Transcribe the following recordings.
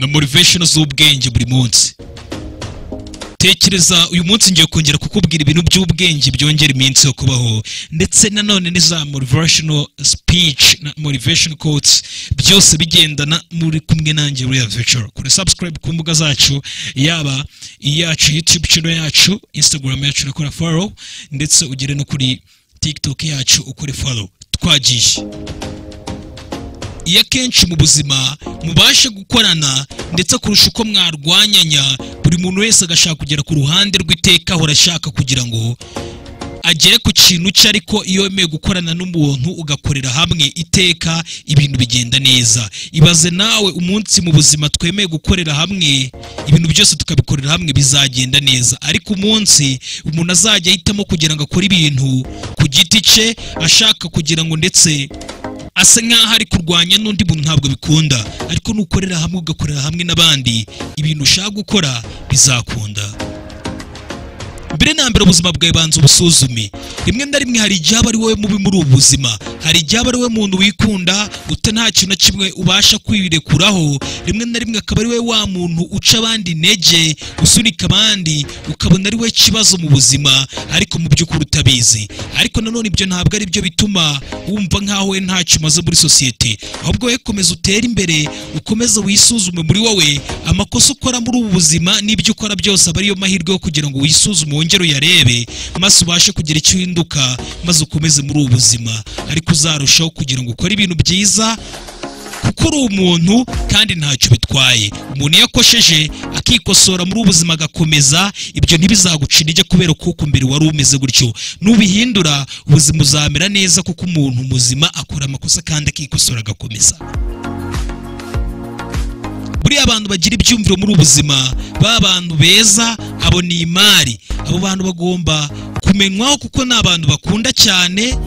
na motivation z'ubwenge buri munsi. Tekereza uyu munsi ngiye kongera kukubwira ibintu by'ubwenge byongera iminsi yo kubaho. Ndetse nanone n'iza motivational speech na motivation quotes byose bigendana muri kumwe nanjye real future kuri subscribe ku mbuga zacu yaba iyacu youtube channel yacu instagram yacu urakora follow ndetse ugere no kuri tiktok yacu ukore follow. Twagiye. Iyo akenshi mu buzima mubashe gukorana ndetse kurusha uko mwarwanyanya buri muntu wese agashaka kugera ku ruhande rw'iteka ahora ashaka kugira ngo agere ku kintu cye ariko iyo wemeye gukorana n'umuntu ugakorera hamwe iteka ibintu bigenda neza. Ibaze nawe umunsi mu buzima twemeye gukorera hamwe ibintu byose tukabikorera hamwe bizagenda neza. Ariko umunsi umuntu azajya ahitamo kugira ngo akore ibintu ku giti cye ashaka kugira ngo ndetse asa nk'aho ari kurwanya n'undi muntu ntabwo bikunda. Ariko nukorera hamwe ugakorera hamwe n'abandi. Ibintu ushaka gukora bizakunda. Mbere na mbere ubuzima bwawe banza ubusuzume. Rimwe na rimwe hari igihe aba ari wowe mubi muri ubu buzima. Hari igihe aba ari wowe muntu wikunda uta nta kintu na kimwe ubasha kwirekuraho. Rimwe na rimwe akaba ari wowe wa muntu uca abandi intege usunika abandi ukabona ari we kibazo mu buzima. Ariko mu by'ukuri utabizi. Ariko nanone ibyo ntabwo ari byo bituma wumva nk'aho we ntacyo umaze muri sosiyete. Ahubwo wowe komeza utere imbere ukomeze wisuzume muri wowe. Amakosa ukora muri ubu buzima n'ibyo ukora byose aba ariyo mahirwe yo kugira ngo wisuzume wongere uyarebe maze ubashe kugira icyo uhinduka maze ukomeze muri ubu buzima. Ariko uzarushaho kugira ngo ukore ibintu byiza kuko uri umuntu kandi ntacyo bitwaye umuntu iyo akosheje akikosora muri ubu buzima agakomeza ibyo ntibizaguca intege kubera ko ku mbere wari umeze gutyo. Nubihindura ubuzima uzamera neza kuko umuntu muzima akora amakosa kandi akikosora agakomeza. Buriya abantu bagira ibyumviro muri ubu buzima ba bantu beza abo ni imari abo bantu bagomba kumenywaho kuko ni abantu bakunda cyane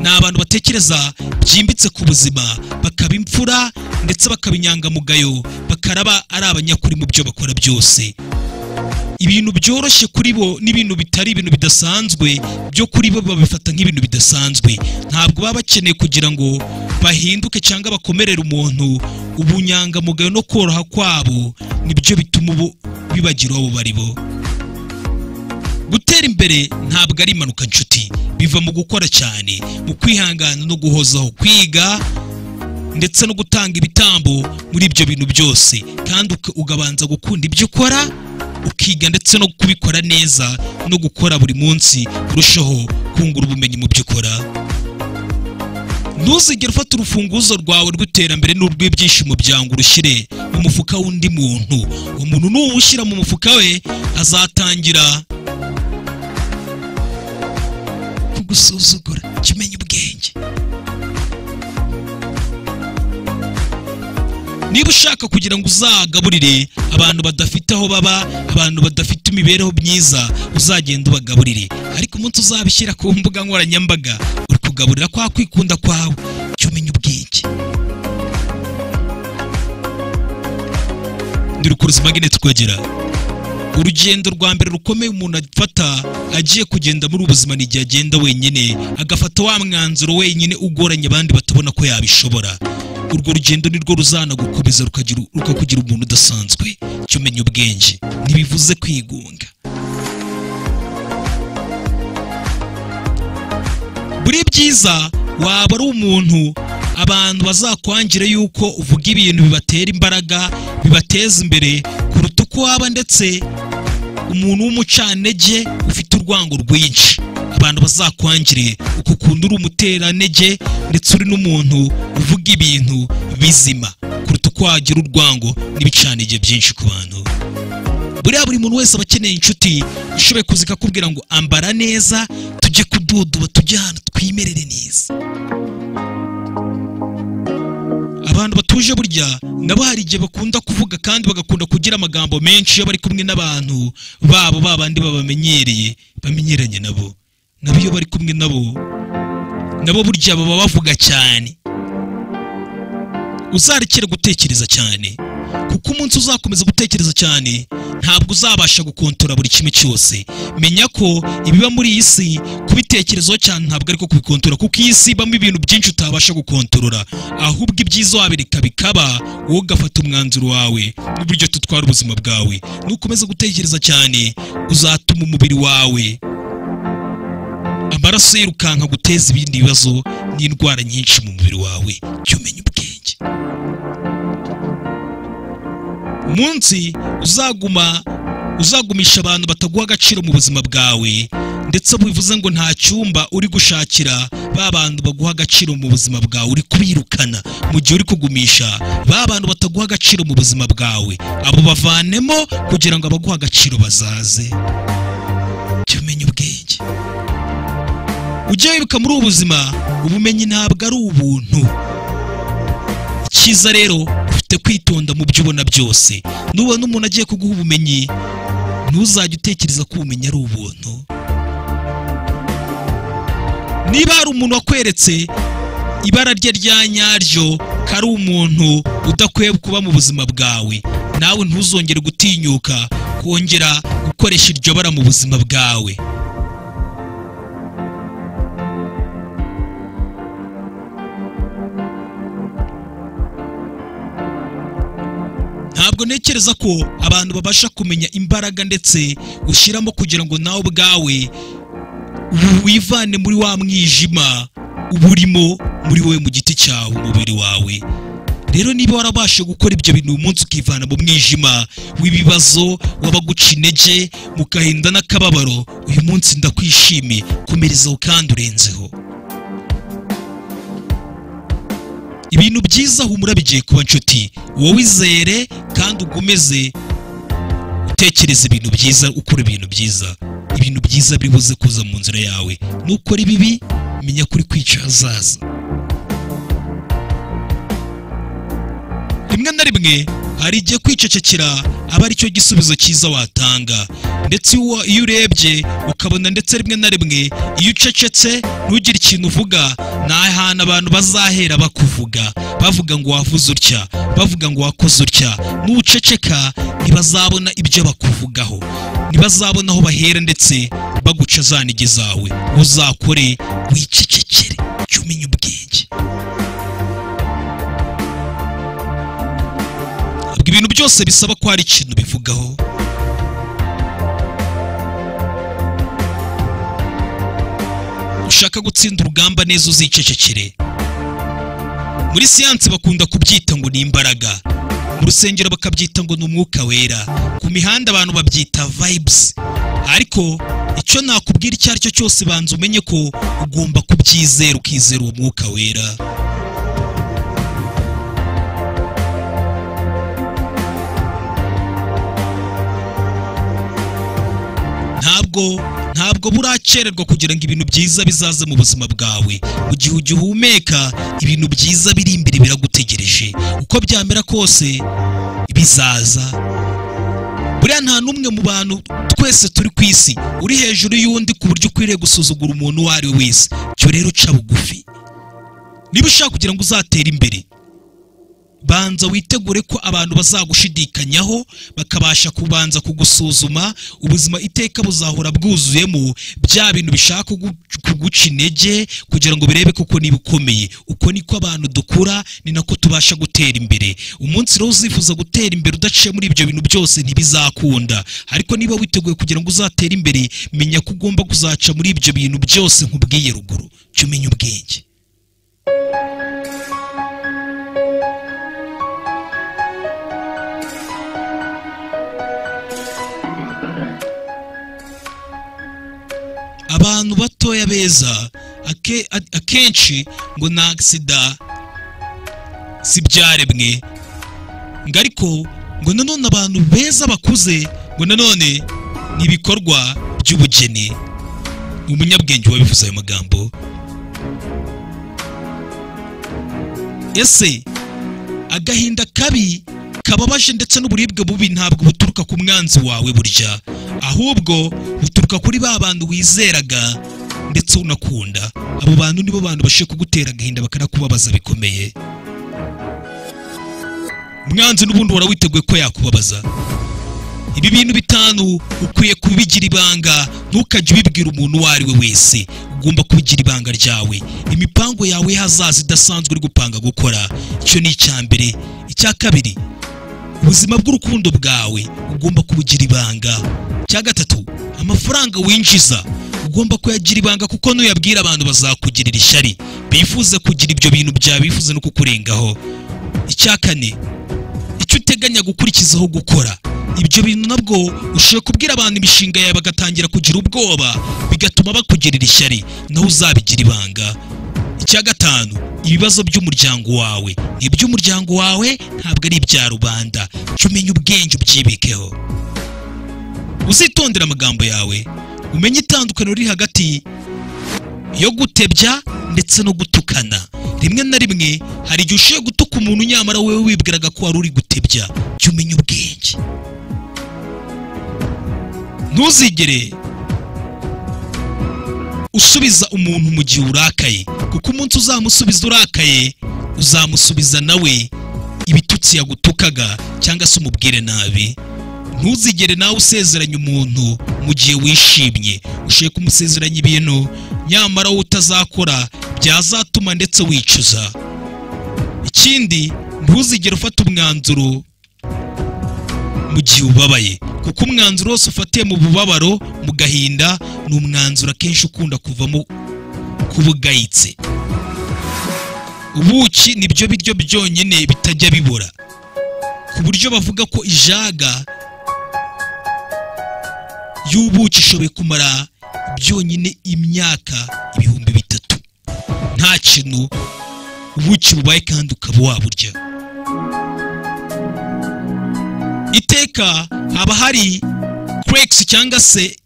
ni abantu batekereza byimbitse ku buzima bakaba imfura ndetse bakaba inyangamugayo bakaraba ari abanyakuri mu byo bakora byose. Ibintu byoroshye kuri bo n'ibintu bitari ibintu bidasanzwe byo kuri bo babifata nk'ibintu bidasanzwe. Ntabwo baba bakeneye kugira ngo bahinduke cyangwa bakomerere umuntu ubunyangamugayo no koroha kwabo ni byo bituma ubu bibagira abo bari bo. Gutera imbere ntabwo ari impanuka nshuti biva mu gukora cyane mu kwihangana no guhozaho kwiga ndetse no gutanga ibitambo muri ibyo bintu byose. Kandi ugabanza gukunda ibyo ukora ukiga ndetse no kubikora neza no gukora buri munsi urushaho kungura ubumenyi mu byo ukora. Ntuzigere ufata urufunguzo rwawe rw'iterambere n'urw'ibyishimo byangu urushyire mu mufuka w'undi muntu. Uwo muntu nuwushyira mu mufuka we azatangira kugusuzugura. Jya umenya ubwenge. Niba ushaka kugira ngo uzagaburire abantu badafite aho baba abantu badafite imibereho myiza uzagenda ubagaburire. Ariko umunsi uzabishyira ku mbuga nkoranyambaga. Uri kugaburira kwa kwikunda kwawe. Jya umenya ubwenge. Ubuzima bw'ine twagera urugendo rwa mbere rukomeye umuntu afata agiye kugenda muri ubu buzima ni igihe agenda wenyine agafata wa mwanzuro wenyine ugoranye abandi batabona ko yabishobora. Urwo rugendo nirwo ruzanagukomeza rukakugira umuntu udasanzwe. Jya umenya ubwenge. Ntibivuze kwigunga. Buri byiza waba ari umuntu abantu bazakwangira yuko uvuga ibintu bibatera imbaraga bibateza imbere kuruta uko waba ndetse umuntu w'umucantege ufite urwango rwinshi. Abantu bazakwangire uko ukuntu uri umuterantege ndetse uri n'umuntu uvuga ibintu bizima. Kuruta uko wagira urwango n'ibicanige byinshi ku bantu. Buriya buri muntu wese aba akeneye inshuti ishoboye kuza ikakubwira ngo ambara neza tujye kududuba tujye ahantu twimerere neza. Abantu batuje burya nabo hari igihe bakunda kuvuga kandi bagakunda kugira amagambo menshi iyo bari kumwe n'abantu babo babandi babamenyereye bamenyeranye nabo. Nabo iyo bari kumwe nabo nabo burya baba bavuga cyane. Uzarekere gutekereza cyane. Kuko umunsi uzakomeza gutekereza cyane ntabwo uzabasha gukontora buri kimwe cyose. Menya ko ibiba muri iyi si kubitekerezaho cyane ntabwo ariko kubikontora kuko iyi si ibamo ibintu byinshi utabasha gukontorora. Ahubwo ibyiza wabireka bikaba wowe ugafata umwanzuro wawe n'uburyo tutwara ubuzima bwawe. Nukomeza gutekereza cyane uzatuma umubiri wawe amaraso yirukanka guteza ibindi bibazo n'indwara nyinshi mu mubiri wawe. Jya umenya ubwenge. Umunsi uzaguma uzagumisha abantu bataguha agaciro mu buzima bwawe ndetse bivuze ngo nta cyumba uri gushakira ba bantu baguha agaciro mu buzima bwawe. Uri kubirukana. Mu gihe uri kugumisha ba bantu bataguha agaciro mu buzima bwawe. Abo bavanemo kugira ngo abaguha agaciro bazaze. Jya umenya ubwenge. Ujye wibuka muri ubu buzima ubumenyi ntabwo ari ubuntu. Icyiza rero ufite kwitonda mu byo ubona byose. Nubona umuntu agiye kuguha ubumenyi ntuzajye utekereza ko ubumenyi ari ubuntu. Niba hari umuntu wakweretse ibara rye rya nyaryo ko ari umuntu udakwiye kuba mu buzima bwawe nawe ntuzongere gutinyuka kongera gukoresha iryo bara mu buzima bwawe. Ntabwo ntekereza ko abantu babasha kumenya imbaraga ndetse ushyiramo kugira ngo nawe ubwawe wivane muri wa mwijima uba urimo muri wowe mu giti cyawe umubiri wawe. Rero niba warabashe gukora ibyo bintu uyu munsi ukivana mu mwijima w'ibibazo wabaguca intege mu gahinda n'akababaro uyu munsi ndakwishimiye komerezaho kandi urenzeho. Ibintu byiza humura bigiye kuba nshuti wowe izere kandi ugomeze utekereza ibintu byiza ukora ibintu byiza. Ibintu byiza biri buze kuza mu nzira yawe. Nukora ibibi menya kuri kwica ahazaza rimwe na rimwe hari igihe kwicecekera aba ari cyo gisubizo cyiza watanga. Ndetse iyo urebye ukabona ndetse rimwe na rimwe iyo ucecetse ntugire ikintu uvuga. Ni ahantu abantu bazahera bakuvuga. Bavuga ngo wavuze utya bavuga ngo wakoze utya. Nuceceka ntibazabona ibyo bakuvugaho. Ntibazabona aho bahera ndetse baguca za zawe. Uzakore wicecekere jya umenya ubwenge. Ibintu byose bisaba ko hari ikintu bivugaho. Ushaka gutsinda urugamba neza uzicecekere. Muri siyansi bakunda kubyita ngo ni imbaraga. Mu rusengero bakabyita ngo ni umwuka wera. Ku mihanda abantu babyita vibes. Ariko icyo nakubwira icyo ari cyo cyose banza umenye ko ugomba kubyizera ukizera uwo mwuka wera. Ntabwo ntabwo burakererwa kugira ngo ibintu byiza bizaze mu buzima bwawe. Mu gihe ugihumeka ibintu byiza biri imbere biragutegereje. Uko byamera kose bizaza. Buriya nta n'umwe mu bantu twese turi ku isi uri hejuru y'undi ku buryo ukwiriye gusuzugura umuntu uwo ari we wese. Cyo rero uca bugufi. Niba ushaka kugira ngo uzatere imbere banza witegure ko abantu bazagushidikanyaho bakabasha kubanza kugusuzuma ubuzima iteka buzahora bwuzuyemo bya bintu bishaka kuguca intege kugira ngo birebe koko niba ukomeye. Uko niko abantu dukura ni nako tubasha gutera imbere. Umunsi rero uzifuza gutera imbere udaciye muri ibyo bintu byose ntibizakunda. Ariko niba witeguye kugira ngo uzatere imbere menya ko ugomba kuzaca muri ibyo bintu byose nkubwiye ruguru. Jya umenya ubwenge. Abantu batoya beza akenshi ngo ni agisida si byaremwe ngo ariko ngo nanone abantu beza bakuze ngo nanone ni ibikorwa by'ubugeni. Ni umunyabwenge wabivuze ayo magambo. Ese agahinda kabi kababaje ndetse n'uburibwe bubi ntabwo buturuka ku mwanzi wawe burya? Ahubwo buturuka kuri ba bantu wizeraga ndetse unakunda. Abo bantu nibo bantu bashe kugutera agahinda bakanakubabaza bikomeye. Umwanzi n'ubundi uhora witeguye ko yakubabaza. Ibi bintu bitanu ukwiye kubigira ibanga ntukajye ubibwira umuntu uwo ari we wese. Ugomba kubigira ibanga ryawe. Imipango yawe y'ahazaza idasanzwe uri gupanga gukora. Icyo ni icya mbere. Icya kabiri ubuzima bw'urukundo bwawe ugomba kubugira ibanga. Icya gatatu amafaranga winjiza. Ugomba kuyagira ibanga kuko nuyabwira abantu bazakugirira ishyari. Bifuze kugira ibyo bintu byawe bifuze no kukurengaho. Icya kane icyo uteganya gukurikizaho gukora. Ibyo bintu nabwo ushobora kubwira abantu imishinga yawe bagatangira kugira ubwoba bigatuma bakugirira ishyari nawe uzabigira ibanga. Icya gatanu ibibazo by'umuryango wawe. Iby'umuryango wawe ntabwo ari ibya rubanda. Jya umenya ubwenge ubyibikeho. Uzitondera amagambo yawe umenye itandukaniro riri hagati yo gutebya ndetse no gutukana. Rimwe na rimwe hari igihe ushoboye gutuka umuntu nyamara wowe wibwiraga ko wari uri gutebya. Jya umenya ubwenge. Ntuzigere usubiza umuntu mu gihe urakaye. Kuko umunsi uzamusubiza urakaye uzamusubiza nawe ibitutsi yagutukaga cyangwa se umubwire nabi. Ntuzigere nawe usezeranya umuntu mu gihe wishimye. Ushoboye kumusezeranya ibintu nyamara wowe utazakora byazatuma ndetse wicuza. Ikindi ntuzigere ufata umwanzuro mu gihe ubabaye. Kuko umwanzuro wose ufatiye mu bubabaro mu gahinda ni umwanzuro akenshi ukunda kuvamo kuba ugayitse ubuki ni byo biryo byonyine bitajya bibora. Ku buryo bavuga ko ijaga y'ubuki ishoboye kumara byonyine imyaka ibihumbi bitatu. Nta kintu ubuki bubaye kandi ukaba waburya. Iteka haba hari kurekisi cyangwa se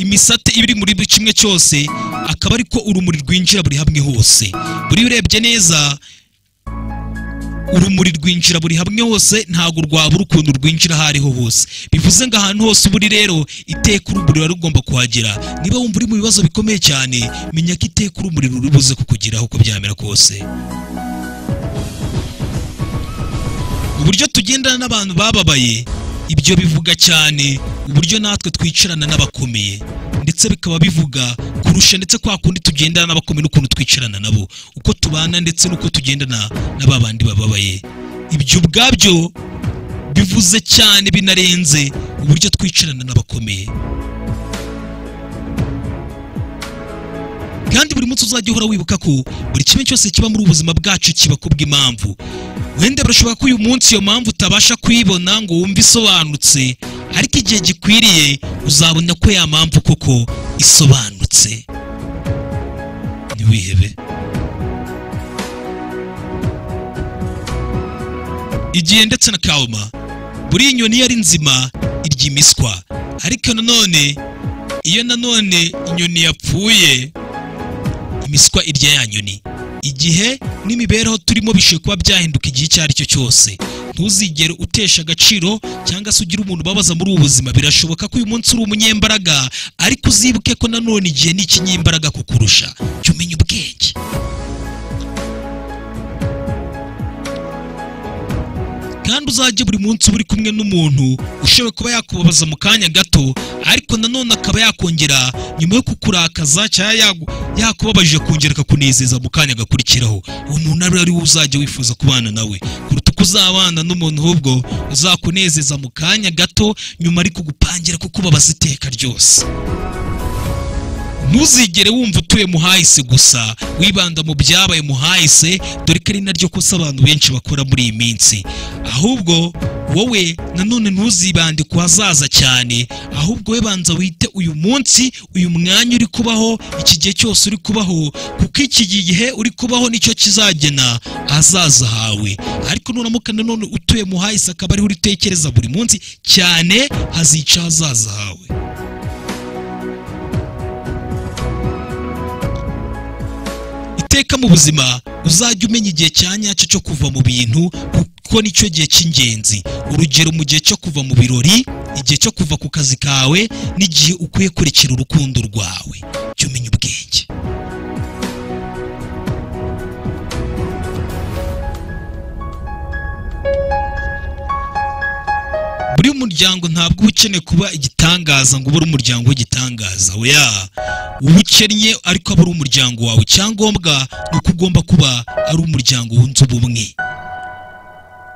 imisate iba iri muri buri kimwe cyose akaba ariko urumuri rwinjira buri hamwe hose. Buri urebye neza urumuri rwinjira buri hamwe hose ntabwo rwabura ukuntu rwinjira aho ariho hose. Bivuze ngo ahantu hose uba uri rero iteka urumuri ruba rugomba kuhagera. Niba wumva uri mu bibazo bikomeye cyane menya ko iteka urumuri ruri buze kukugeraho uko byamera kose. Uburyo tugendana n'abantu bababaye ibyo bivuga cyane uburyo natwe twicarana n'abakomeye ndetse bikaba bivuga kurusha ndetse kwa kundi tugendana n'abakomeye n'ukuntu twicarana nabo uko tubana ndetse n'uko tugendana na ba bandi bababaye. Ibyo ubwabyo bivuze cyane binarenze uburyo twicarana n'abakomeye. Kandi buri munsi uzajya uhora wibuka ko buri kimwe cyose kiba muri ubu buzima bwacu kiba kubw'impamvu. Wenda birashoboka ko uyu munsi iyo mpamvu utabasha kuyibona ngo wumve isobanutse ariko igihe gikwiriye uzabona ko ya mpamvu koko isobanutse. Ntiwihebe. Igihe ndetse na kawuma buri inyoni iyo ari nzima irya imiswa. Ariko nanone iyo nanone inyoni yapfuye imiswa irya ya nyoni. Igihe n'imibereho turimo bishobora kuba byahinduka igihe icyo ari cyo cyose. Ntuzigere utesha agaciro cyangwa se ugire umuntu ubabaza muri ubu buzima. Birashoboka ko uyu munsi uri umunyembaraga ariko uzibuke ko nanone igihe ni ikinyembaraga kukurusha. Jya umenya ubwenge. Kandi uzajye buri munsi uba uri kumwe n'umuntu ushoboye kuba yakubabaza mu kanya gato ariko nanone akaba yakongera nyuma yo kukurakaza cyangwa yakubabaje kongera akakunezeza mu kanya gakurikiraho. Uwo muntu ari we uzajya wifuza kubana nawe. Kuruta uko uzabana n'umuntu ahubwo uzakunezeza mu kanya gato nyuma ari kugupangira kukubabaza iteka ryose. Ntuzigere wumva utuye muhahise gusa. Wibanda mu byabaye muhahise dore ko ari naryo kosa abantu benshi bakora muri iyi minsi. Ahubwo wowe nanone ntuzibande ku hazaza cyane. Ahubwo we banza wite uyu munsi uyu mwanya uri kubaho iki gihe cyose uri kubaho. Kuko iki gihe uri kubaho ni cyo kizagena ahazaza hawe. Ariko nuramuka nanone utuye muhahise akaba ariho uri utekereza buri munsi cyane hazica ahazaza hawe. Iteka mu buzima uzajya umenya igihe cya nyacyo cyo kuva mu bintu kuko ni cyo gihe cy'ingenzi. Urugero mu gihe cyo kuva mu birori igihe cyo kuva ku kazi kawe n'igihe ukwiye kurekera urukundo rwawe. Jya umenya ubwenge. Umuryango ntabwo uba ukeneye kuba igitangaza ngo ube uri umuryango w'igitangaza. Oya uba ukennye ariko aba ari umuryango wawe. Icyangombwa ni uko ugomba kuba ari umuryango wunze ubumwe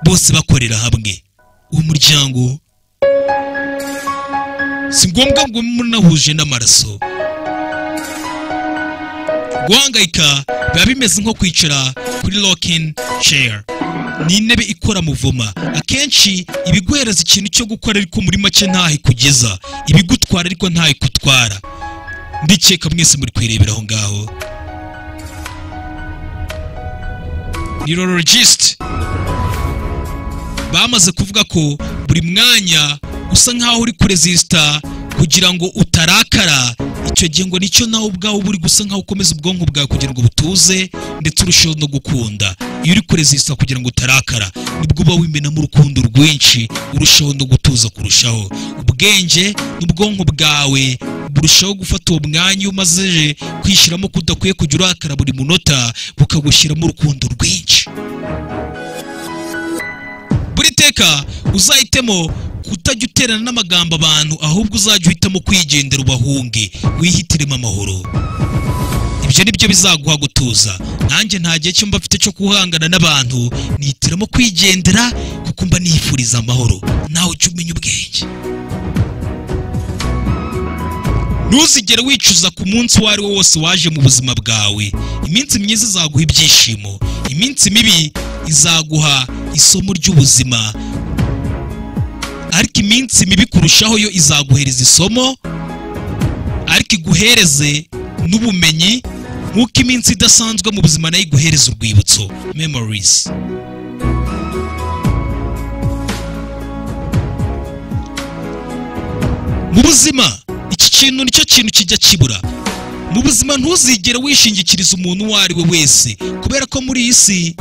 bose bakorera hamwe. Uwo muryango si ngombwa ngo mube munahuje n'amaraso. Guhangayika biba bimeze nko kwicara kuri rocking chair. Ni intebe ikora muvoma akenshi ibiguhereza ikintu cyo gukora ariko muri make ntaho ikugeza. Ibigutwara ariko ntaho ikutwara. Ndikeka mwese muri kwirebera aho ngaho. Neurologist. Bamaze kuvuga ko buri mwanya usa nkaho uri kuresisita kugira ngo utarakara icyo gihe ngo ni cyo nawe ubwawe uba uri gusa nkaho ukomeza ubwonko bwawe kugira ngo butuze ndetse urusheho no gukunda. Iyo uri kuresisita kugira ngo utarakara ni bwo uba wimenamo urukundo rwinshi urushaho no gutuza kurushaho. Ubwenge n'ubwonko bwawe burushaho gufata uwo mwanya iyo umaze kwishyiramo ko udakwiye kujya urakara buri munota bukagushyiramo urukundo rwinshi. Teka uzahitemo kutajya uterana n'amagambo abantu ahubwo uzajya uhitamo kwigendera ubahunge wihitiremo amahoro. Ibyo ni byo bizaguha gutuza. Nanjye nta gihe cyo mba mfite cyo guhangana n'abantu nihitiramo kwigendera kuko mba nifuriza amahoro. Nawe ujya umenya ubwenge. Ntuzigere wicuza ku munsi uwo ari wo wose waje mu buzima bwawe. Iminsi myiza izaguha ibyishimo. Iminsi mibi izaguha isomo ry'ubuzima. Ariko iminsi mibi kurushaho yo izaguhereza isomo ariko iguhereze n'ubumenyi nk'uko iminsi idasanzwe mu buzima na yo iguhereza urwibutso memories. Mu buzima iki kintu ni cyo kintu kijya kibura. Mu buzima ntuzigere wishingikiriza umuntu uwo ari we wese kubera ko muri iyi si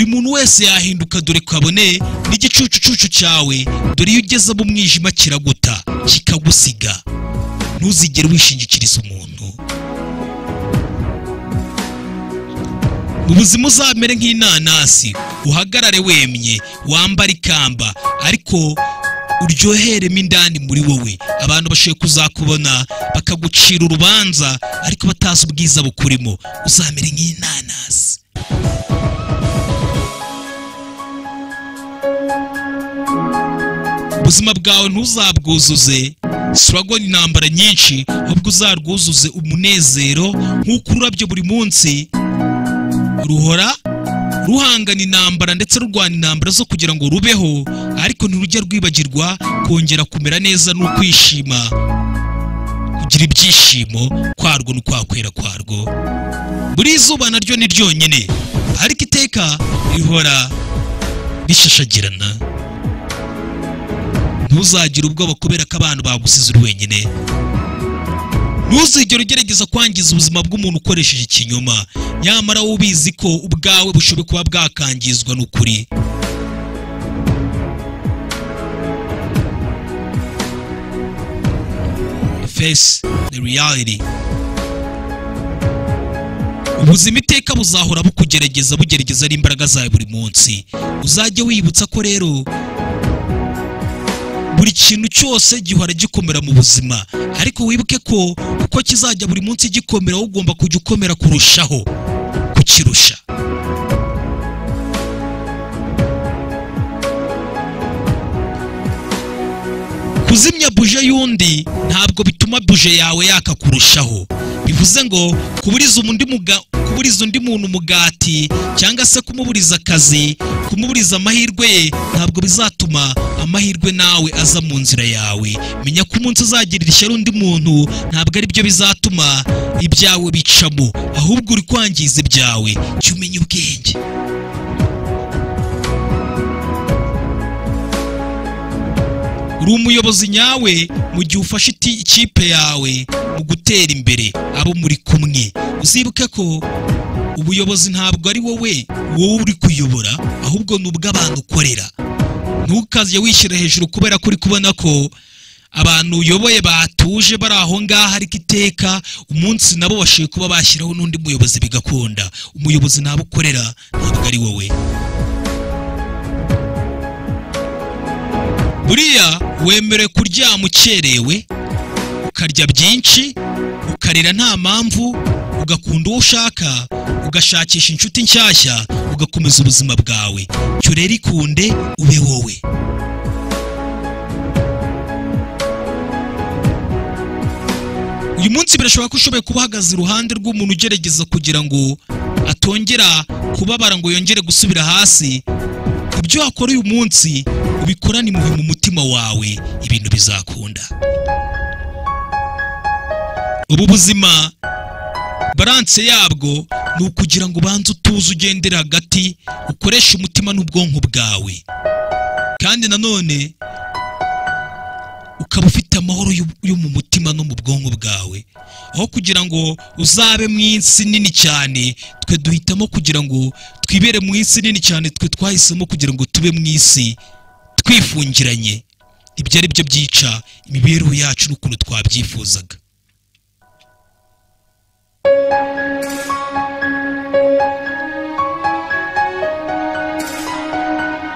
buri muntu wese yahinduka dore kabone n'igicucucucu cyawe dore iyo ugeze mu mwijima kiraguta kikagusiga. Ntuzigere wishingikiriza umuntu. Mu buzima uzamere nk'inanasi uhagarare wemye wambare ikamba ariko uryoheremo indani muri wowe. Abantu bashoboye kuzakubona bakagucira urubanza ariko batazi ubwiza bukurimo. Uzamere nk'inanasi. Ubuzima bwawe ntuzabwuzuze. Surago intambara nyinshi ahubwo uzarwuzuze umunezero nk'uko ururabyo buri munsi. Ruhora ruhangana intambara ndetse rurwana intambara zo kugira ngo rubeho ariko ntirujya rwibagirwa kongera kumera neza n'ukwishima. Kugira ibyishimo kwarwo n'ukwakwera kwarwo. Buri izuba naryo ni ryonyine ariko iteka rihora rishashagirana. Ntuzagire ubwoba kubera ko abantu bagusize uri wenyine. Ntuzigere ugerageza kwangiza ubuzima bw'umuntu ukoresheje ikinyoma. Nyamara wowe ubizi ko ubwawe bushobora kuba bwakangizwa n'ukuri. Face the reality. Ubuzima iteka buzahora bukugerageza bugerageza ari imbaraga zawe buri munsi. Uzajye wibutsa ko rero buri kintu cyose gihora gikomera mu buzima. Ariko wibuke ko uko kizajya buri munsi gikomera wowe ugomba kujya ukomera kurushaho kukirusha. Kuzimya buje y'undi ntabwo bituma buje yawe yaka kurushaho. Bivuze ngo kuburiza undi muntu umugati cyangwa se kumuburiza akazi kumuburiza amahirwe ye ntabwo bizatuma amahirwe nawe aza mu nzira yawe. Menya ko umunsi uzagirira ishyari undi muntu ntabwo ari byo bizatuma ibyawe bicamo ahubwo uri kwangiza ibyawe. Jya umenya ubwenge. Uri umuyobozi nyawe mu gihe ufashe ikipe yawe mu gutera imbere abo muri kumwe. Uzibuke ko ubuyobozi ntabwo ari wowe wowe uri kuyobora ahubwo ni ubw'abantu ukorera. Ntukajye wishyira hejuru kubera ko uri kubona ko abantu uyoboye batuje bari aho ngaho ariko iteka umunsi nabo bashoboye kuba bashyiraho n'undi muyobozi bigakunda. Umuyobozi ntabwo ukorera ntabwo ari wowe. Buriya wemerewe kuryama ukerewe ukarya byinshi ukarira nta mpamvu ugakunda uwo ushaka ugashakisha inshuti nshyashya ugakomeza ubuzima bwawe. Cyo rero ikunde ube wowe. Uyu munsi birashoboka ko ushoboye kuba uhagaze iruhande rw'umuntu ugerageza kugira ngo atongera kubabara ngo yongere gusubira hasi. Ibyo wakora uyu munsi ubikorane impuhwe mu mutima wawe. Ibintu bizakunda. Ubu buzima baranse yabwo ni ukugira ngo ubanze utuze ugendere hagati ukoreshe umutima n'ubwonko bwawe. Kandi nanone ukaba ufite amahoro yo- mu mutima no mu bwonko bwawe. Aho kugira ngo uzabe mu isi nini cyane twe duhitamo kugira ngo twibere mu isi nini cyane twe twahisemo kugira ngo tube mu isi twifungiranye. Ibyo ari byo byica imibereho yacu n'ukuntu twabyifuzaga.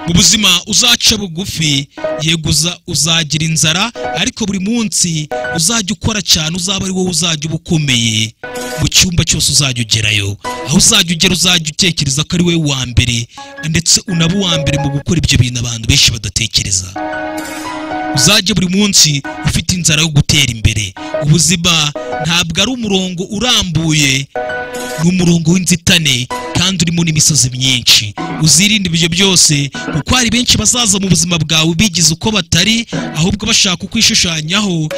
Mu buzima uzaca bugufi yeguza uzagira inzara ariko buri munsi uzajya ukora cyane uzaba ari wowe uzajya uba ukomeye. Mu cyumba cyose uzajya ugerayo aho uzajya ugera uzajya utekereza ko ari wowe wa mbere ndetse unaba uwa mbere mu gukora ibyo bintu abantu benshi badatekereza. Uzajya buri munsi ufite inzara yo gutera imbere. Ubuzima ntabwo ari umurongo urambuye ni umurongo w'inzitane kandi urimo n'imisozi myinshi. Uzirinde ibyo byose kuko hari benshi bazaza mu buzima bwawe bigize uko batari ahubwo bashaka ukwishushanyaho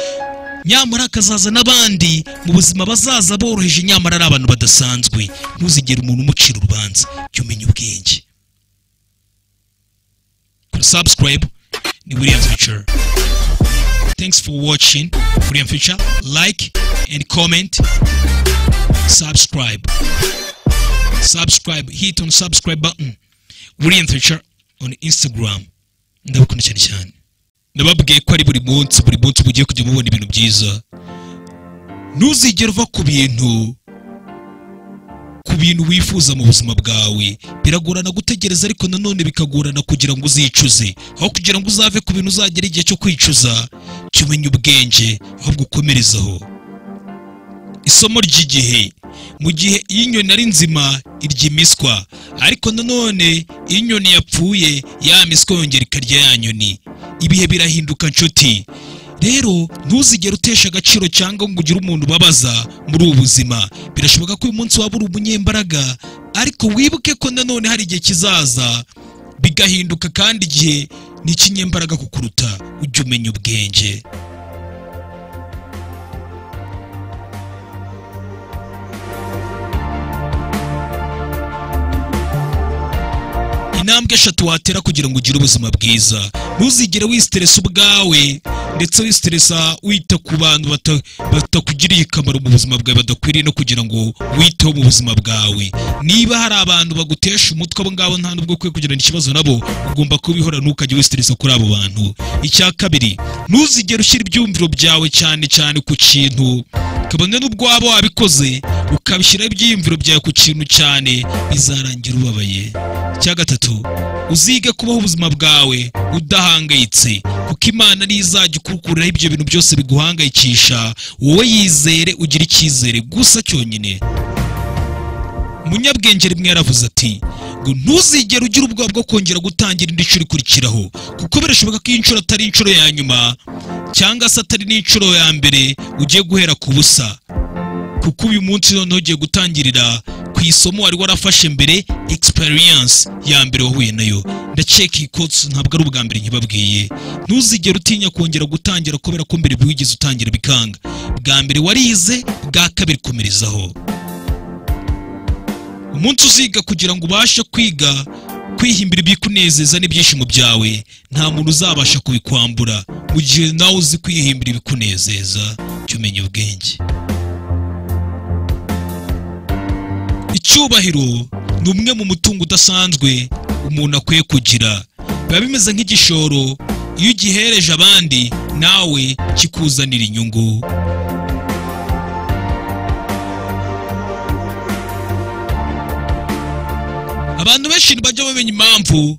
nyamara hakazaza n'abandi mu buzima bazaza boroheje nyamara ari abantu badasanzwe. Ntuzigere umuntu umucira urubanza. Jya umenya ubwenge. Kuri subscribe ni William Future. Thanks for watching. William Future like and comment. Subscribe. Subscribe. Hit on subscribe button. William Future on Instagram. Ndabakunda cyane cyane. Nababwiye ko ari buri munsi buri munsi mugiye kujya mubona ibintu byiza. Ntuzigere uva ku bintu ku bintu wifuza mu buzima bwawe. Biragorana gutegereza ariko nanone bikagorana kugira ngo uzicuze. Aho kugira ngo uzave ku bintu uzagera igihe cyo kwicuza jya umenya ubwenge ahubwo ukomerezaho. Isomo ry'igihe. Mu gihe iyo inyoni ari nzima irya imiswa. Ariko nanone iyo inyoni yapfuye ya miswa yongera ikarya ya nyoni. Ibihe birahinduka nshuti. Rero ntuzigere utesha agaciro cyangwa ngo ugire umuntu ubabaza muri ubu buzima. Birashoboka ko uyu munsi waba uri umunyembaraga ariko wibuke ko nanone hari igihe kizaza bigahinduka kandi igihe ni ikinyembaraga kukuruta. Ujye umenya ubwenge. Intambwe eshatu watera kugira ngo ugire ubuzima bwiza. Ntuzigere wisiteresa ubwawe. Ndetse wisiteresa wita ku bantu bata- batakugiriye akamaro mu buzima bwawe badakwiriye no kugira ngo witeho mu buzima bwawe. Niba hari abantu bagutesha umutwe abo ngabo nta nubwo ukwiye kugirana ikibazo nabo ugomba kubihora ntukajye wisiteresa kuri abo bantu. Icya kabiri ntuzigere ushyira ibyumviro byawe cyane cyane ku kintu. Kabone n'ubwo waba wabikoze ukabishyiraho ibyiyumviro byawe ku kintu cyane bizarangira ubabaye. Icya gatatu uzige kubaho ubuzima bwawe udahangayitse. Kuko imana niyo izajya ukukuriraho ibyo bintu byose biguhangayikisha wowe yizere ugire icyizere. Gusa cyonyine umunyabwenge rimwe yaravuze ati ngo ntuzigere ugira ubwoba bwo kongera gutangira indi nshuro ikurikiraho kuko birashoboka ko iyi nshuro atari inshuro ya nyuma cyangwa se atari n'inshuro ya mbere ugiye guhera ku busa. Kuko uyu munsi noneho ugiye gutangirira ku isomo wari warafashe mbere experience ya mbere wahuye na yo. Ndakeka iyi kotsi ntabwo ari ubwa mbere nkibabwiye. Ntuzigere utinya kongera gutangira kubera ko mbere wigeze utangira bikanga bwa mbere warize bwa kabiri komerezaho umunsi uziga kugira ngo ubashe kwiga kwihimbira ibikunezeza n'ibyishimo byawe. Nta muntu uzabasha kubikwambura. Mu gihe nawe uzi kwihimbira ibikunezeza jya umenya ubwenge. Icyubahiro ni umwe mu mutungo udasanzwe. Umuntu akwiye kugira. Biba bimeze nk'igishoro iyo ugihereje abandi nawe kikuzanira inyungu. Abantu benshi ntibajya bamenya impamvu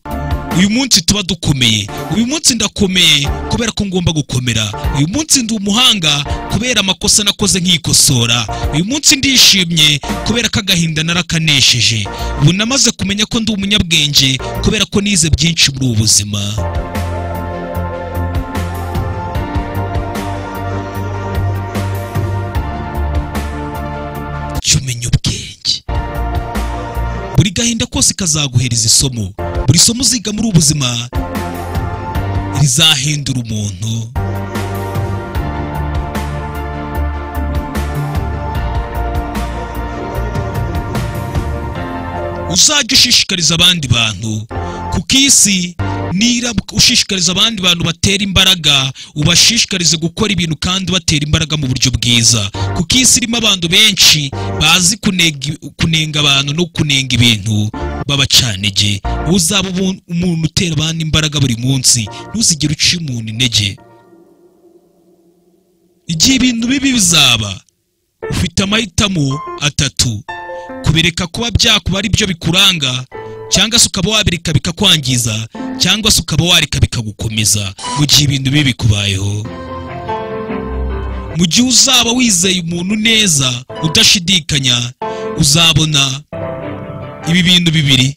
uyu munsi tuba dukomeye. Uyu munsi ndakomeye kubera ko ngomba gukomera. Uyu munsi ndi umuhanga kubera amakosa nakoze nkikosora. Uyu munsi ndishimye kubera ko agahinda narakanesheje ubu namaze kumenya ko ndi umunyabwenge kubera ko nize byinshi muri ubu buzima. Jya umenya ubwenge. Buri gahinda kose kazaguhereza isomo. Buri somo uziga muri ubu buzima rizahindura umuntu. Uzajya ushishikariza abandi bantu kuko isi niramuka ushishikariza abandi bantu batera imbaraga ubashishikarize gukora ibintu kandi batera imbaraga mu buryo bwiza. Kuko isi irimo abantu benshi bazi kunenga abantu no kunenga ibintu. B'abacanege uzaba umuntu utera abandi imbaraga buri munsi. Ntuzigere uca umuntu intege. Igihe ibintu bibi bizaba ufite amahitamo atatu. Kubireka kuba byakuba ari byo bikuranga cyangwa se ukaba wabireka bikakwangiza cyangwa se ukaba wareka bikagukomeza mu gihe ibintu bibi bikubayeho. Mu gihe uzaba wizeye umuntu neza udashidikanya uzabona ibi bintu bibiri.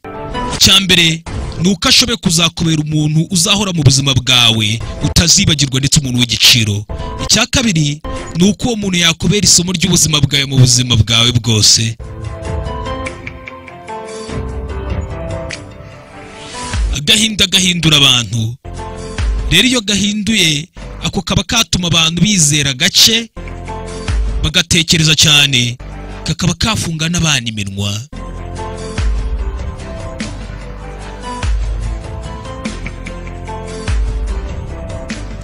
Icya mbere ni uko ashoboye kuzakubera umuntu uzahora mu buzima bwawe utazibagirwa ndetse umuntu w'igiciro. Icya kabiri ni uko uwo muntu yakubera isomo ry'ubuzima bwawe mu buzima bwawe bwose. Agahinda gahindura abantu. Rero iyo gahinduye ako kaba katuma abantu bizera gake bagatekereza cyane kakaba kafunga n'abana iminwa.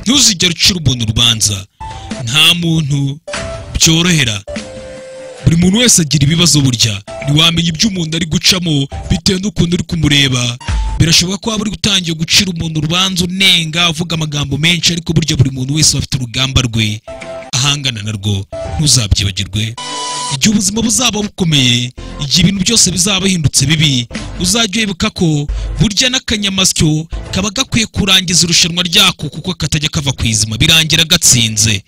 Ntuzigere ucira umuntu urubanza. Nta muntu byorohera. Buri muntu wese agira ibibazo burya. Ntiwamenya ibyo umuntu ari gucamo bitewe n'ukuntu uri kumureba. Birashoboka ko waba uri gutangira gucira umuntu urubanza unenga uvuga amagambo menshi ariko burya buri muntu wese afite urugamba rwe. Ahangana narwo ntuzabyibagirwe igihe ubuzima buzaba bukomeye igihe ibintu byose bizaba bihindutse bibi uzajya wibuka ko burya n'akanyamasyo kaba gakwiye kurangiza irushanwa ryako kuko katajya kava ku izima birangira gatsinze.